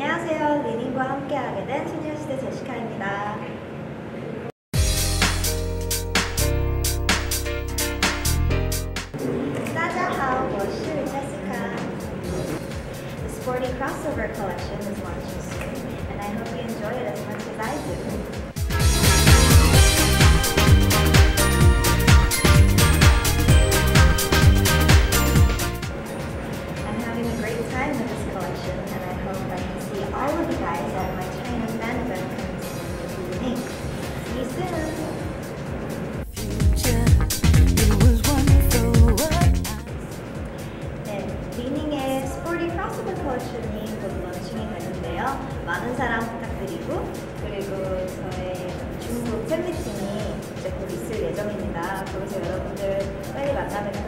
안녕하세요. 리닝과 함께하게 된 소녀시대 제시카입니다. 따자하오 워슈 이차스카 The sporty crossover collection is launching. 리닝의 sporty 크로스오버 컬렉션이 곧 런칭이 되는데요. 많은 사랑 부탁드리고 그리고 저의 중국 팬미팅이 이제 곧 있을 예정입니다. 거기서 여러분들 빨리 만나 뵙고 싶네요.